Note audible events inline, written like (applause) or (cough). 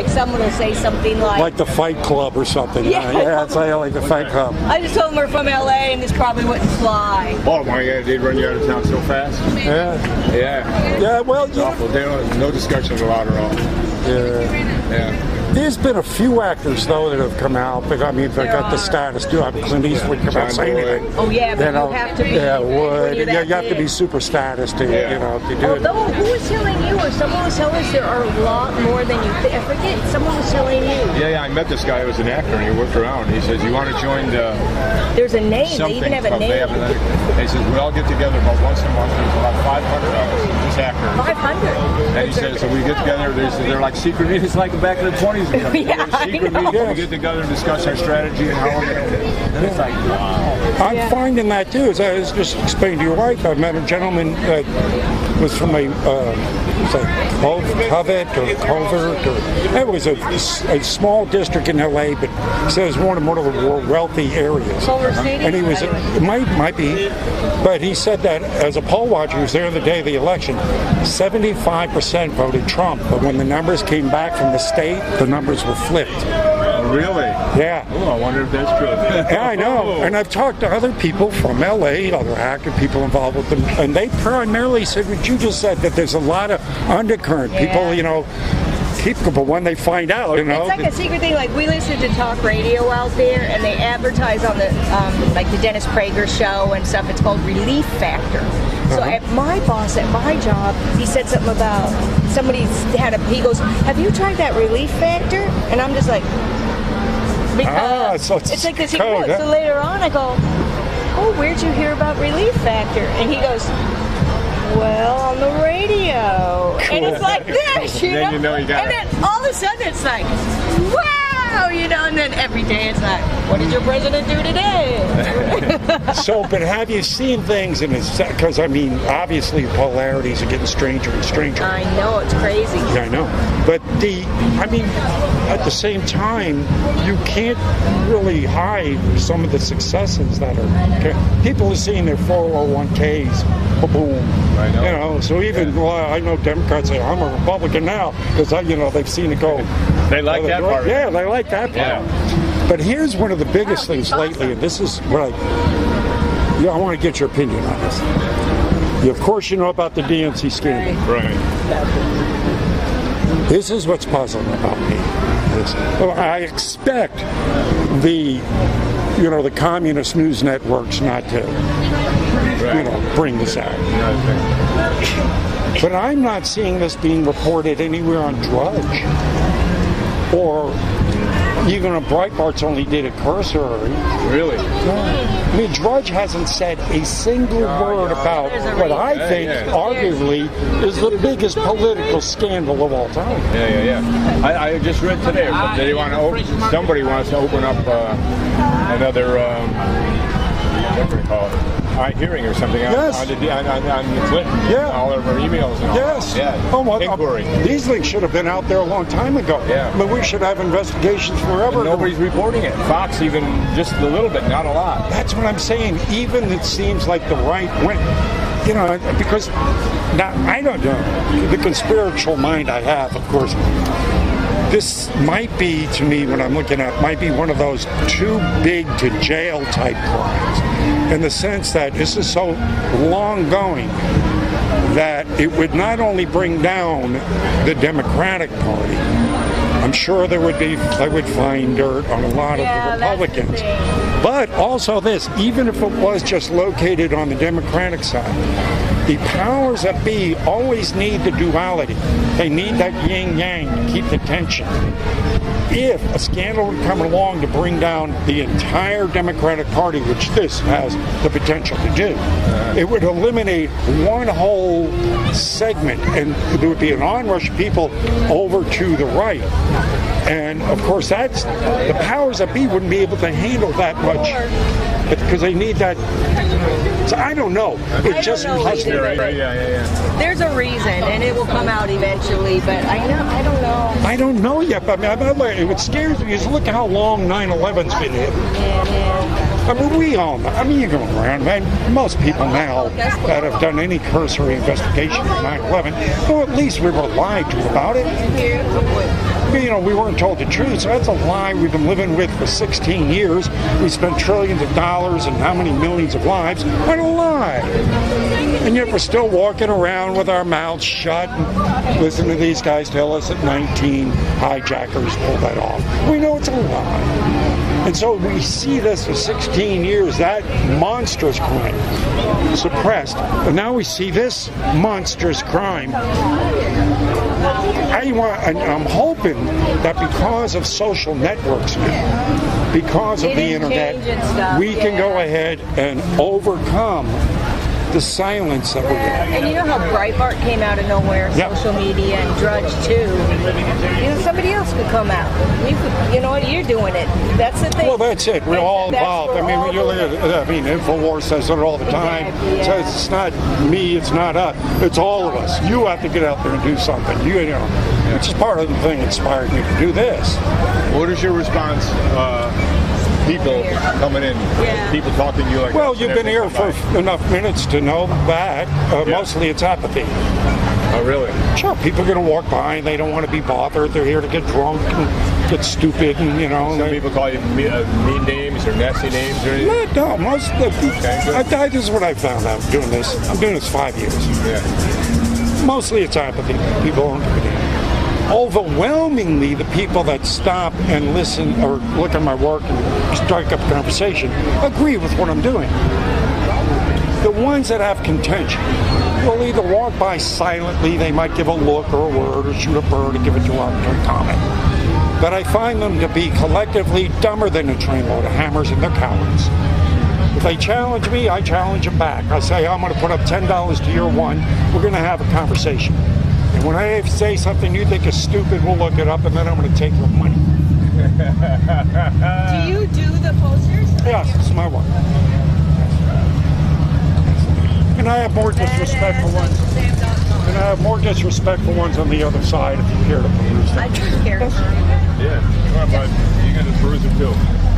Like someone will say something like, Like the Fight Club or something. Yeah. yeah it's like, like the Fight Club. I just told them we're from LA and this probably wouldn't fly. Oh my God! they'd run you out of town so fast. Yeah. Yeah. Yeah, well, you Awful. They don't, no discussion allowed at all. yeah. Yeah. There's been a few actors though that have come out, but I mean, they There got the are. status. Do have Clint Eastwood come out John saying anything? Oh yeah, but You know, you have to be. yeah, would. you're You, that have to be super status to, Yeah. you know, to do oh, it. Although, who was telling you, or someone was telling us there are a lot more than you think. I forget. Someone was telling you. Yeah, yeah. I met this guy who was an actor, and he worked around. He says, "You want to join the There's a name. They even have a club?" They name. have a- He says, "We all get together about once a month. There's about 500 of us, just actors." 500. And he says, so we get together, there's, they're like secret meetings, like back in the 20s. (laughs) and. Yeah, They're I secret know. meetings, we get together and discuss our strategy and how we're going to And it's like, wow. I'm Yeah. finding that too. As I was just explaining to your wife, I met a gentleman that was from a, uh, was that Cov- Covett or Covert or it was a, a small district in LA, but said it was one of one of the more wealthy areas. Culver City? And he was, it might might be, but he said that as a poll watcher, he was there the day of the election. 75% voted Trump, but when the numbers came back from the state, the numbers were flipped. Really? Yeah. Oh, I wonder if that's true. Yeah, I know. And I've talked to other people from LA, other active people involved with them, and they primarily said what you just said that there's a lot of undercurrent. Yeah. People, you know, keep but when they find out, you know. It's like a secret thing. Like we listen to talk radio out there, and they advertise on the um, like the Dennis Prager show and stuff. It's called Relief Factor. So Uh-huh. at my boss at my job, he said something about somebody had a. He goes, "Have you tried that Relief Factor?" And I'm just like, Ah, so it's like this. code, huh? So later on, I go, "Oh, where'd you hear about Relief Factor?" And he goes. Well, on the radio, and it's like this, (laughs) you Then know. you know you got and it. then all of a sudden, it's like, wow, you know. And then every day, it's like, what did your president do today? (laughs) so, but have you seen things in it's because I mean, obviously the polarities are getting stranger and stranger. I know it's crazy. Yeah, I know. But the, I mean, at the same time, you can't really hide some of the successes that are. People are seeing their 401ks, boom. I know. You know, so even, well, I know Democrats say, I'm a Republican now, because, you know, they've seen it go. They like that part. Yeah, they like that part. Yeah. But here's one of the biggest Wow, things that's lately, and this is what I, yeah, I want to get your opinion on this. You, of course, you know about the DNC scandal. Right. This is what's puzzling about me. This- well, I expect the, you know, the communist news networks not to, you know, bring this out. But I'm not seeing this being reported anywhere on Drudge or even on Breitbart's only did it cursory. Really? I mean, Drudge hasn't said a single word about There's a what I reason. think, Yeah, yeah. arguably, is the biggest political scandal of all time. Yeah, yeah, yeah. I, I just read today that they want to open, somebody wants to open up uh, another, um, what do we call it? Uh, hearing or something on, Yes. on, the, on, on, on Clinton. Yeah. All of our emails and all Yes. that. Yeah. Oh, what, Inquiry. these links should have been out there a long time ago. Yeah. But we should have investigations forever. Nobody's reporting it. Fox even just a little bit, not a lot. That's what I'm saying. Even it seems like the right went, you know, because now I don't know the conspiratorial mind I have, of course. This might be to me when I'm looking at might be one of those too big to jail type crimes, in the sense that this is so long going that it would not only bring down the Democratic Party. I'm sure there would be, they would find dirt on a lot Yeah, of the the Republicans. thing. But also this, even if it was just located on the Democratic side, the powers that be always need the duality. They need that yin yang to keep the tension. If a scandal would come along to bring down the entire Democratic Party, which this has the potential to do, it would eliminate one whole segment and there would be an onrush of people over to the right. And of course, that's the powers that be wouldn't be able to handle that much because they need that. So I don't know. It don't just know puzzles either, me. but- Yeah, yeah, yeah. There's a reason, and it will come out eventually. But I know, I don't know. I don't know yet, but I mean, I'm what scares me is look at how long 9/11's been hidden. I mean, we all know. I mean, you go around, man. Most people now that have done any cursory investigation of 9/11, well, at least we were lied to about it. you know, we weren't told the truth. So that's a lie we've been living with for 16 years. We spent trillions of dollars and how many millions of lives on a lie. And yet we're still walking around with our mouths shut and listen to these guys tell us that 19 hijackers pulled that off. We know it's a lie. And so we see this for 16 years, that monstrous crime suppressed. But now we see this monstrous crime. I want, and I'm hoping that because of social networks now, because of the internet, we can go ahead and overcome the silence that we have. And you know how Breitbart came out of nowhere, Yep. social media, and Drudge too. You know, somebody else could come out. We could, you know what? You're doing it. That's the thing. Well, that's it. We're all involved. I mean, you look at. I mean, Infowars says it all the time. Exactly, So it's not me, it's not us, it's all of us. You have to get out there and do something. You, know, which is part of the thing that inspired me to do this. What is your response? Uh, people coming in, Yeah. people talking to you like. Well, you've been here everything. for enough minutes to know that. Uh, Yeah. Mostly it's apathy. Oh, really? Sure, people are going to walk by and they don't want to be bothered. They're here to get drunk and get stupid and, you know. Some they- people call you me- uh, mean names or nasty names or anything. No, no, most of the, Okay, good. I, I, this is what I found out doing this. I'm doing this five years. Yeah. Mostly it's apathy. People don't give a damn. Overwhelmingly, the people that stop and listen or look at my work and strike up a conversation agree with what I'm doing. The ones that have contention will either walk by silently, they might give a look or a word or shoot a bird or give a derogatory comment. But I find them to be collectively dumber than a trainload of hammers and they're cowards. If they challenge me, I challenge them back. I say, I'm going to put up $10 to your one. We're going to have a conversation. And when I say something you think is stupid, we'll look it up and then I'm going to take your money. do you do the posters? Yes, it's my one. And I have more disrespectful ones. And I have more disrespectful ones on the other side if you care to peruse I don't care. Yeah. Come on, bud. You got to peruse it too. Come on, bud.